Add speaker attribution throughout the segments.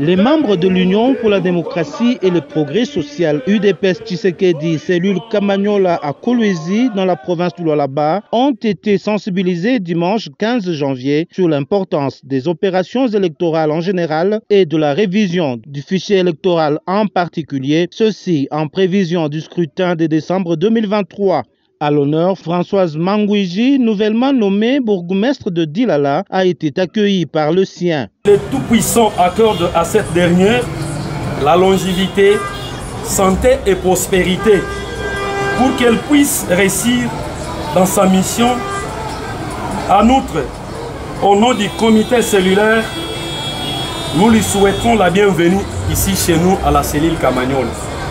Speaker 1: Les membres de l'Union pour la démocratie et le progrès social, UDPS Tshisekedi, cellule Kamagnola à Kolwezi, dans la province de Lualaba, ont été sensibilisés dimanche 15 janvier sur l'importance des opérations électorales en général et de la révision du fichier électoral en particulier, ceci en prévision du scrutin de décembre 2023. À l'honneur, Françoise Mangouiji, nouvellement nommée bourgmestre de Dilala, a été accueillie par le sien.
Speaker 2: Le Tout-Puissant accorde à cette dernière la longévité, santé et prospérité pour qu'elle puisse réussir dans sa mission. En outre, au nom du comité cellulaire, nous lui souhaitons la bienvenue ici chez nous à la cellule Camagnol.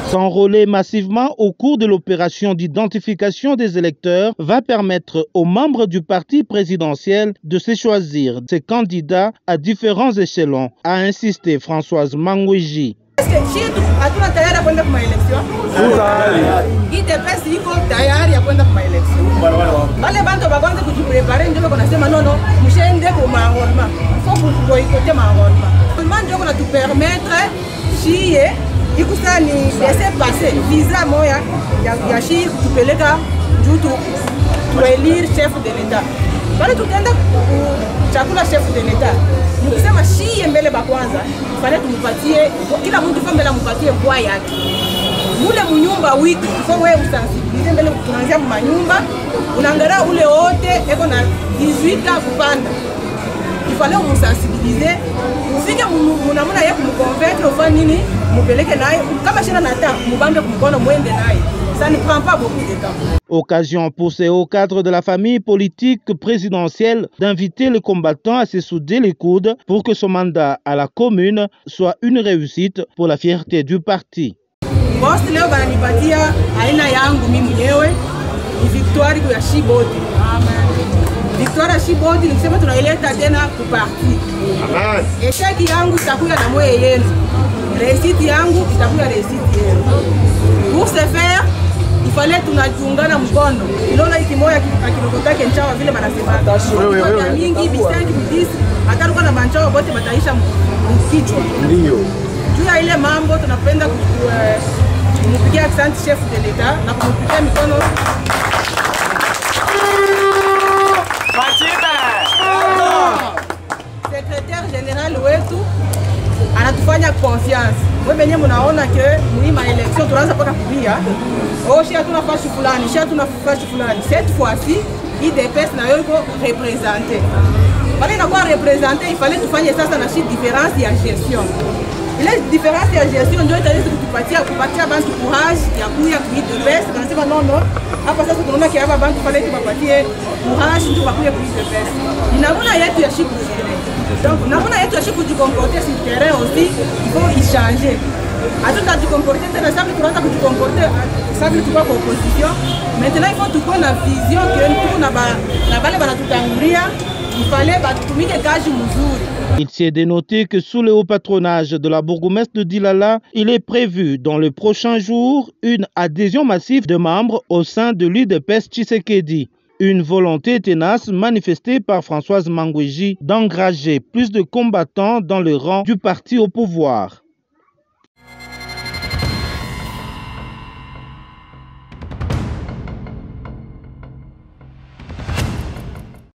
Speaker 1: S'enrôler massivement au cours de l'opération d'identification des électeurs va permettre aux membres du parti présidentiel de se choisir. Ses candidats à différents échelons, a insisté Françoise Mangouiji.
Speaker 3: ikusa ni dese pase visa moya yashi tupeleka juu tu tuelire chef de leta pale tutaenda kuchakula chef de leta nikisema shiye mbele bakwanza fale tumupatie kila mtu fa mbele amupatie bwa yake. Mule munyumba wiki so we usansibilize mbele tunaanzia mumanyumba unaangalia ule wote eko na 18 kupanda. Ifale umusansibilize ufike munamuna ye kumukonvekre ufa nini? Mupeleke naye kama shina nata mubambe kumkono mwende naye ça ne prend pas beaucoup de temps.
Speaker 1: Occasion pour ces hauts cadres de la famille politique présidentielle d'inviter les combattants à se souder les coudes pour que son mandat à la commune soit une réussite pour la fierté du parti.
Speaker 3: Bosi leo bananipatia aina yangu mimi mwenyewe ni victoire ya Shiboti. Amen. Victoire ya Shiboti nikisema tunaileta tena kuparti. Amen. Esheki yangu itakuwa na moyo yenu. Resiti yangu itakuwa resiti yenu. Pour ce faire, ifale tunachungana mkono. ilona ikimoya akirokotake nchawa vile banasema. Kwa mingi bisengi bidisi hata na banchawa bote bataisha mkichwa.
Speaker 4: Ndio.
Speaker 3: Juu ya ile mambo tunapenda kumupigia asante chef de l'etat na kumupikia mikono anatufanya confiance. Wewe wenyewe mnaona ke mlima election tunaanza paka kulia. Oh, shi hatuna fashi fulani, shi hatuna fashi fulani. Cette fois-ci, IDPS na yo iko represente. Pale inakuwa represente, ifale tufanye sasa na shi difference ya gestion. Ile difference ya gestion ndio itaweza kutupatia kupatia bantu courage ya kuya ku IDPS. Wanasema no tunaona tupapatie courage ndio bakuye ku IDPS. Inamuna yetu ya shiku donc namuna yetu ya shiku jikomporter sur terrain aussi il faut y changer hatutajikomporte tena sabi tunaanza kujikomporte sabi tukuwa kwa opposition maintenant il faut tukuwe na vision ke tuku na bale banatutangulia ifale batumike kazi mzuri
Speaker 1: Il s'est dénoté que sous le haut patronage de la bourgmestre de Dilala, il est prévu dans le prochain jour une adhésion massive de membres au sein de l'UDPS Tshisekedi. Une volonté tenace manifestée par Françoise Mangouji d'engager plus de combattants dans le rang du parti au pouvoir.